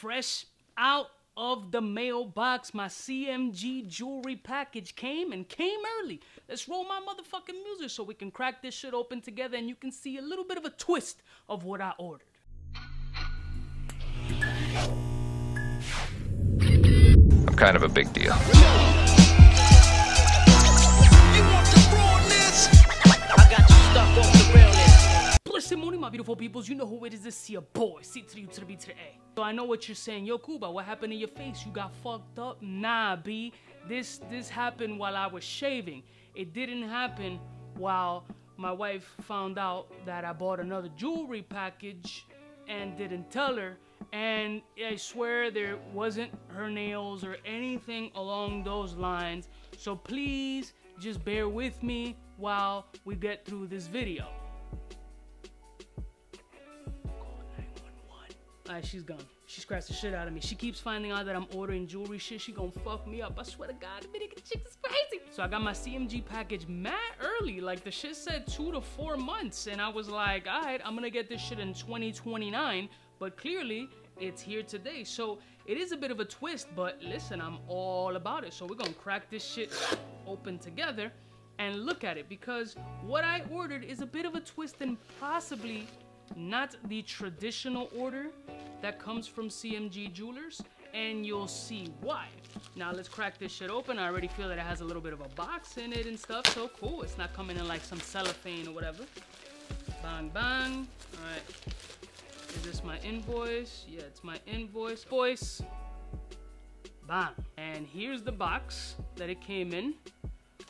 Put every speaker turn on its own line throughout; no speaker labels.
fresh out of the mailbox. My CMG jewelry package came and came early. Let's roll my motherfucking music so we can crack this shit open together and you can see a little bit of a twist of what I ordered.
I'm kind of a big deal.
Morning, my beautiful peoples. You know who it is. Is your boy, C to the U to the B to the A. So I know what you're saying. Yo, Cuba, what happened to your face? You got fucked up? Nah, B. This this happened while I was shaving. It didn't happen while my wife found out that I bought another jewelry package and didn't tell her. And I swear there wasn't her nails or anything along those lines. So please just bear with me while we get through this video. Alright, she's gone. She scratched the shit out of me. She keeps finding out that I'm ordering jewelry shit. She gonna fuck me up. I swear to God, Dominican chicks is crazy. So I got my CMG package mad early. Like the shit said two to four months. And I was like, alright, I'm gonna get this shit in 2029. But clearly, it's here today. So it is a bit of a twist, but listen, I'm all about it. So we're gonna crack this shit open together and look at it because what I ordered is a bit of a twist and possibly not the traditional order that comes from CMG Jewelers, and you'll see why. Now let's crack this shit open. I already feel that it has a little bit of a box in it and stuff, so cool. It's not coming in like some cellophane or whatever. Bang, bang. All right. Is this my invoice? Yeah, it's my invoice. Voice. Bang. And here's the box that it came in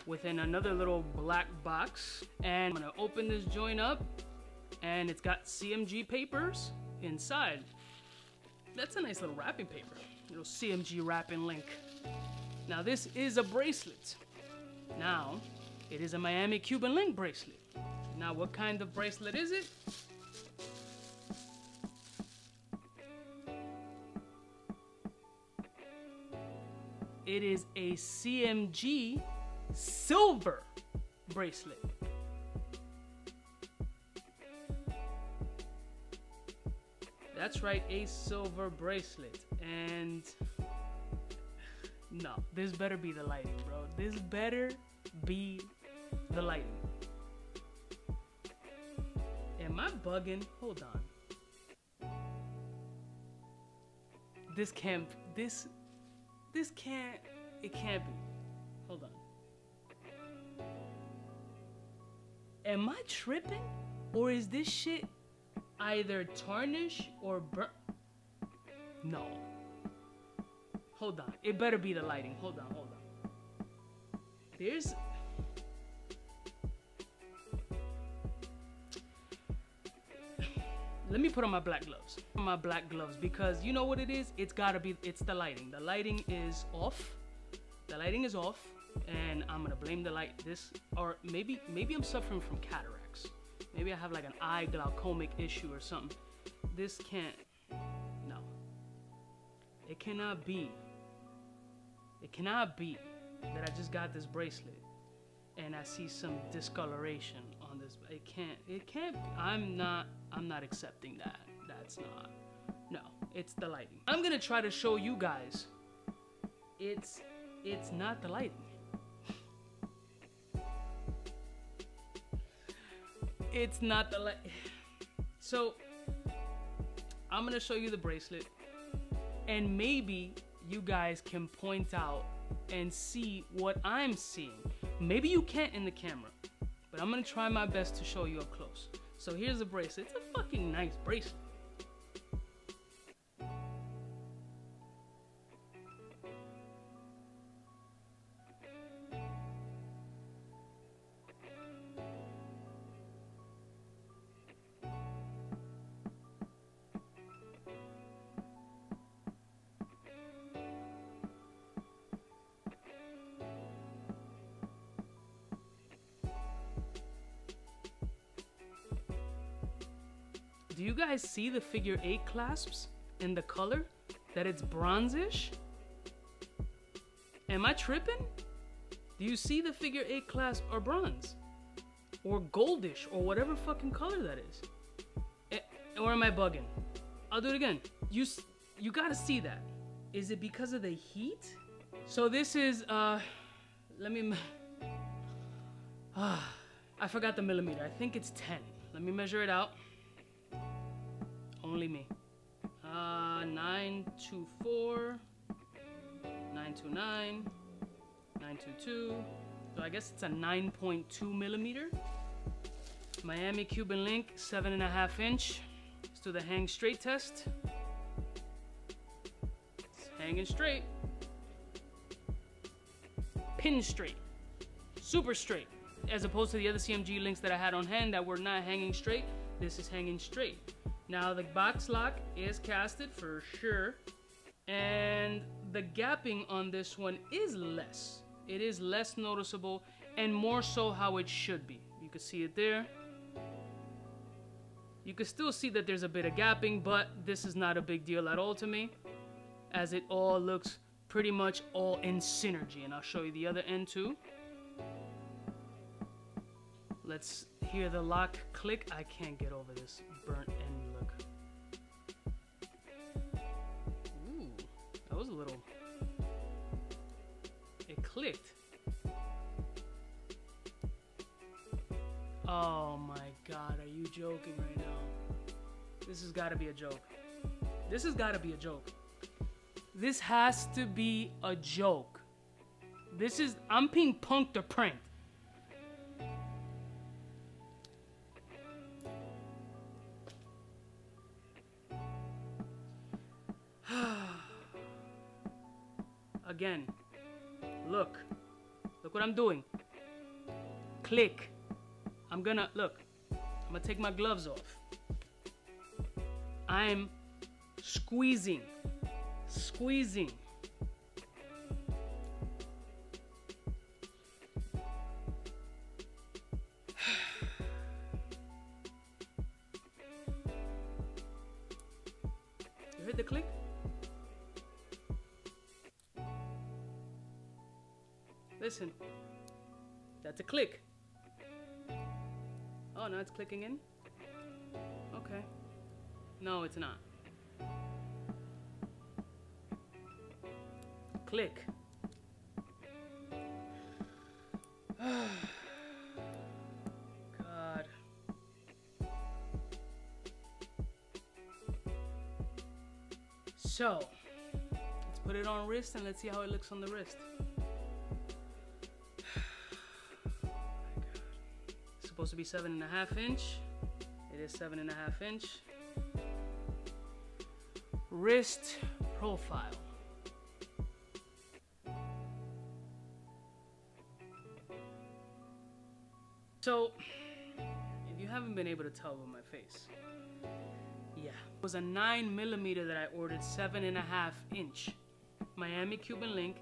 within another little black box. And I'm gonna open this joint up and it's got CMG papers inside. That's a nice little wrapping paper, little CMG wrapping link. Now this is a bracelet. Now, it is a Miami Cuban link bracelet. Now what kind of bracelet is it? It is a CMG silver bracelet. That's right, a silver bracelet. And no, this better be the lighting, bro. This better be the lighting. Am I bugging? Hold on. This can't, this, this can't, it can't be. Hold on. Am I tripping? Or is this shit either tarnish or burn? No. Hold on. It better be the lighting. Hold on, hold on. There's. Let me put on my black gloves. My black gloves because you know what it is? It's gotta be, it's the lighting. The lighting is off. The lighting is off and I'm gonna blame the light. This, or maybe, maybe I'm suffering from cataracts. Maybe I have like an eye glaucomic issue or something. This can't, no. It cannot be. It cannot be that I just got this bracelet and I see some discoloration on this. It can't, it can't. I'm not, I'm not accepting that. That's not, no, it's the lighting. I'm gonna try to show you guys it's, it's not the lighting. It's not the light. So I'm gonna show you the bracelet, and maybe you guys can point out and see what I'm seeing. Maybe you can't in the camera, but I'm gonna try my best to show you up close. So here's the bracelet. It's a fucking nice bracelet. Do you guys see the figure eight clasps in the color? That it's bronzish? Am I tripping? Do you see the figure eight clasp or bronze? Or goldish or whatever fucking color that is? Eh, or am I bugging? I'll do it again. You you gotta see that. Is it because of the heat? So this is, uh, let me, ah, I forgot the millimeter. I think it's 10. Let me measure it out. Only me. Uh, 924, 929, 922. So I guess it's a 9.2 millimeter. Miami Cuban link, seven and a half inch. Let's do the hang straight test. It's hanging straight. Pin straight. Super straight. As opposed to the other CMG links that I had on hand that were not hanging straight, this is hanging straight. Now the box lock is casted for sure. And the gapping on this one is less. It is less noticeable and more so how it should be. You can see it there. You can still see that there's a bit of gapping, but this is not a big deal at all to me, as it all looks pretty much all in synergy. And I'll show you the other end too. Let's hear the lock click. I can't get over this burnt end look. Ooh, that was a little... It clicked. Oh my god, are you joking right now? This has gotta be a joke. This has gotta be a joke. This has to be a joke. This is, I'm being punked or pranked. Again, look. Look what I'm doing. Click. I'm gonna, look, I'm gonna take my gloves off. I'm squeezing, squeezing. You heard the click? Listen, that's a click. Oh, now it's clicking in? Okay. No, it's not. Click. God. So, let's put it on wrist and let's see how it looks on the wrist. Supposed to be seven and a half inch. It is seven and a half inch. Wrist profile. So, if you haven't been able to tell with my face, yeah, it was a nine millimeter that I ordered, seven and a half inch. Miami Cuban link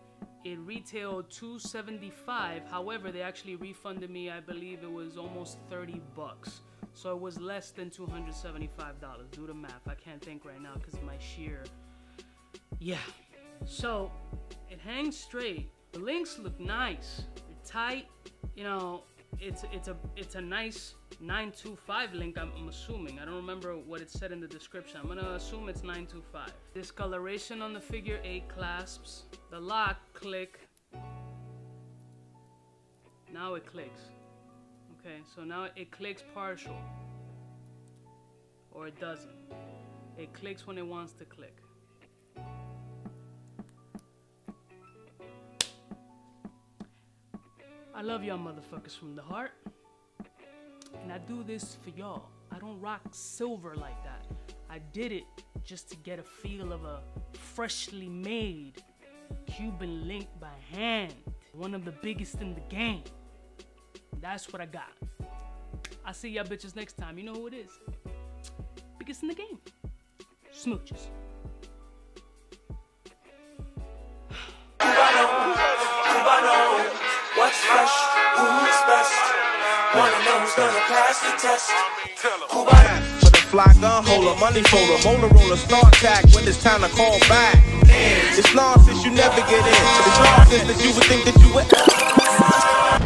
it retailed 275 however they actually refunded me i believe it was almost 30 bucks. So it was less than 275 dollars. Do the math. I can't think right now because my sheer yeah. So it hangs straight. The links look nice. They're tight. You know it's it's a it's a nice 925 link I'm, I'm, assuming. I don't remember what it said in the description. I'm gonna assume it's 925 discoloration on the figure eight clasps. The lock click. Now it clicks. Okay so now it clicks partial. Or it doesn't. It clicks when it wants to click. I love y'all motherfuckers from the heart. And I do this for y'all. I don't rock silver like that. I did it just to get a feel of a freshly made Cuban link by hand. One of the biggest in the game. That's what I got. I'll see y'all bitches next time. You know who it is. Biggest in the game. Smooches.
What's fresh? Who's best? Wanna know who's gonna pass the test? Who I
For the fly gun holder, money folder, motor roller, start tag when it's time to call back. It's nonsense, you never get in. It's nonsense that you would think that you would.